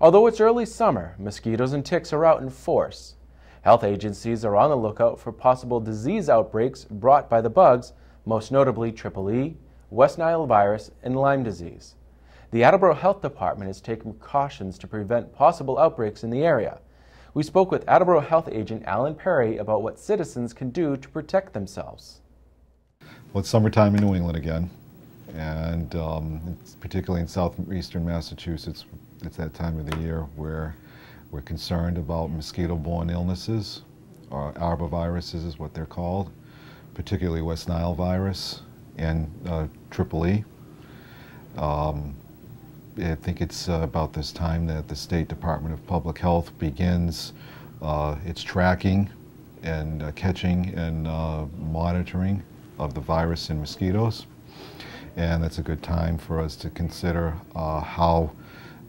Although it's early summer, mosquitoes and ticks are out in force. Health agencies are on the lookout for possible disease outbreaks brought by the bugs, most notably Triple E, West Nile virus, and Lyme disease. The Attleboro Health Department is taking precautions to prevent possible outbreaks in the area. We spoke with Attleboro Health Agent Alan Perry about what citizens can do to protect themselves. Well, it's summertime in New England again, and um, particularly in southeastern Massachusetts, it's that time of the year where we're concerned about mosquito-borne illnesses, or arboviruses is what they're called, particularly West Nile virus and uh, Triple E. Um, I think it's uh, about this time that the State Department of Public Health begins uh, its tracking and uh, catching and uh, monitoring of the virus in mosquitoes. And that's a good time for us to consider uh, how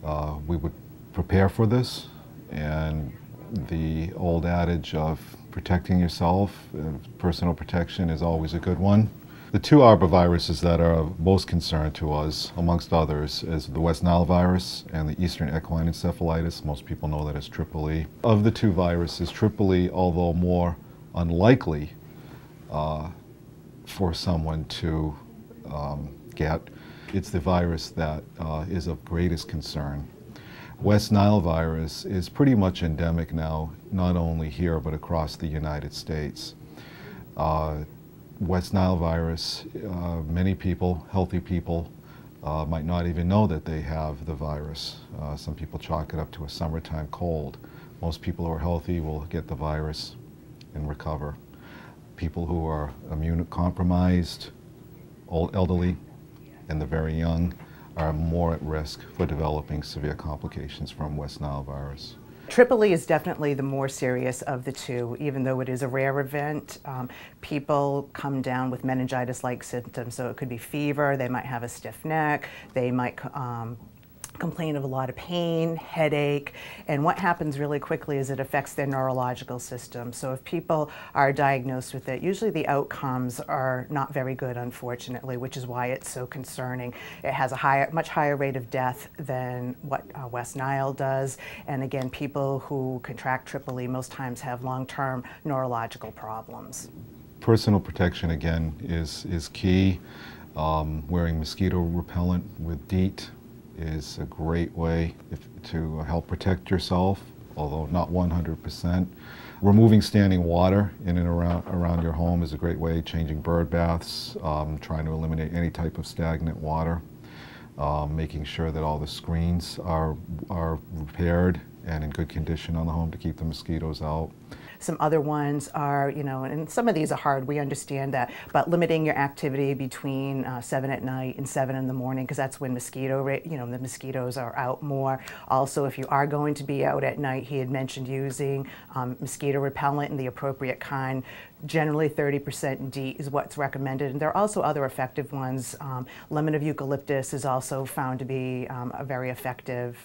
uh, we would prepare for this. And the old adage of protecting yourself, personal protection is always a good one. The two arboviruses that are of most concerned to us, amongst others, is the West Nile virus and the Eastern equine encephalitis. Most people know that as Triple E. Of the two viruses, Triple E, although more unlikely uh, for someone to um, get, it's the virus that uh, is of greatest concern. West Nile virus is pretty much endemic now, not only here but across the United States. Uh, West Nile virus, uh, many people, healthy people, uh, might not even know that they have the virus. Uh, some people chalk it up to a summertime cold. Most people who are healthy will get the virus and recover. People who are immunocompromised, old, elderly, and the very young are more at risk for developing severe complications from West Nile virus. Triple E is definitely the more serious of the two, even though it is a rare event. Um, people come down with meningitis-like symptoms, so it could be fever, they might have a stiff neck, they might um, complain of a lot of pain, headache, and what happens really quickly is it affects their neurological system. So if people are diagnosed with it, usually the outcomes are not very good, unfortunately, which is why it's so concerning. It has a higher, much higher rate of death than what uh, West Nile does, and again, people who contract Triple E most times have long-term neurological problems. Personal protection, again, is, is key. Um, wearing mosquito repellent with DEET is a great way if, to help protect yourself, although not 100%. Removing standing water in and around, around your home is a great way, changing bird baths, um, trying to eliminate any type of stagnant water, um, making sure that all the screens are, are repaired and in good condition on the home to keep the mosquitoes out. Some other ones are, you know, and some of these are hard, we understand that, but limiting your activity between uh, 7 at night and 7 in the morning, because that's when mosquito, you know, the mosquitoes are out more. Also, if you are going to be out at night, he had mentioned using um, mosquito repellent in the appropriate kind. Generally 30% DEET is what's recommended, and there are also other effective ones. Um, lemon of eucalyptus is also found to be um, a very effective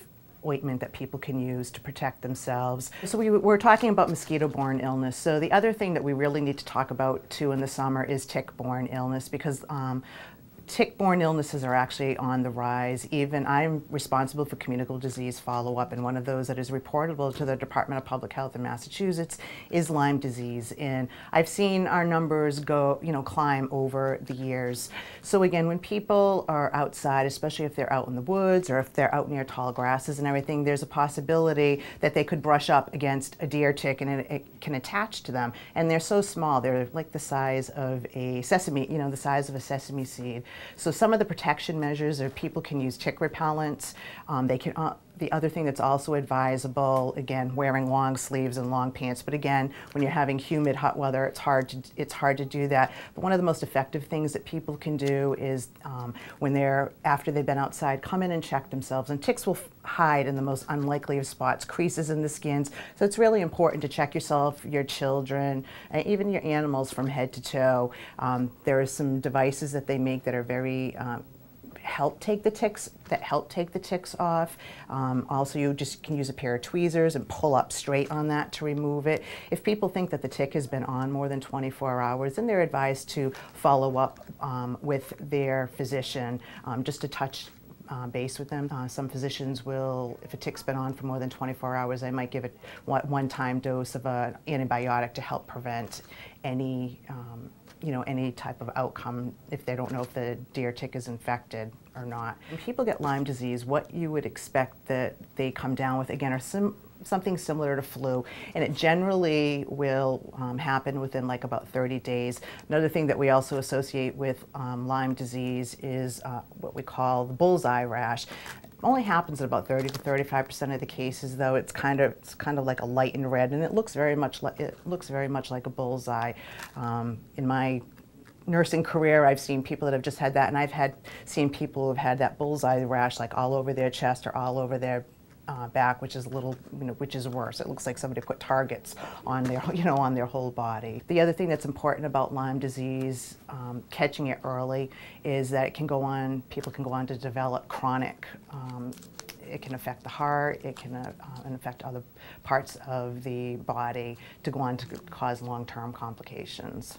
ointment that people can use to protect themselves. So we, we're talking about mosquito-borne illness. So the other thing that we really need to talk about too in the summer is tick-borne illness because um, tick-borne illnesses are actually on the rise. Even I'm responsible for communicable disease follow-up, and one of those that is reportable to the Department of Public Health in Massachusetts is Lyme disease. And I've seen our numbers go, you know, climb over the years. So again, when people are outside, especially if they're out in the woods or if they're out near tall grasses and everything, there's a possibility that they could brush up against a deer tick and it, it can attach to them. And they're so small, they're like the size of a sesame, you know, the size of a sesame seed. So some of the protection measures are people can use tick repellents. Um, they can, uh, the other thing that's also advisable, again, wearing long sleeves and long pants. But again, when you're having humid, hot weather, it's hard to it's hard to do that. But one of the most effective things that people can do is um, when they're after they've been outside, come in and check themselves. And ticks will hide in the most unlikely of spots, creases in the skins. So it's really important to check yourself, your children, and even your animals from head to toe. Um, there are some devices that they make that are very um, help take the ticks that help take the ticks off. Um, also, you just can use a pair of tweezers and pull up straight on that to remove it. If people think that the tick has been on more than 24 hours, then they're advised to follow up um, with their physician um, just to touch uh, base with them. Uh, some physicians will, if a tick's been on for more than 24 hours, they might give it one, one-time dose of an antibiotic to help prevent any, um, you know, any type of outcome if they don't know if the deer tick is infected or not. When people get Lyme disease, what you would expect that they come down with, again, are some something similar to flu, and it generally will um, happen within like about 30 days. Another thing that we also associate with um, Lyme disease is uh, what we call the bullseye rash. It only happens in about 30 to 35 percent of the cases, though. It's kind of it's kind of like a light red, and it looks very much like it looks very much like a bullseye. Um, in my nursing career, I've seen people that have just had that, and I've had seen people who've had that bullseye rash like all over their chest or all over their uh, back, which is a little, you know, which is worse. It looks like somebody put targets on their, you know, on their whole body. The other thing that's important about Lyme disease, um, catching it early, is that it can go on. People can go on to develop chronic. Um, it can affect the heart. It can uh, uh affect other parts of the body to go on to cause long-term complications.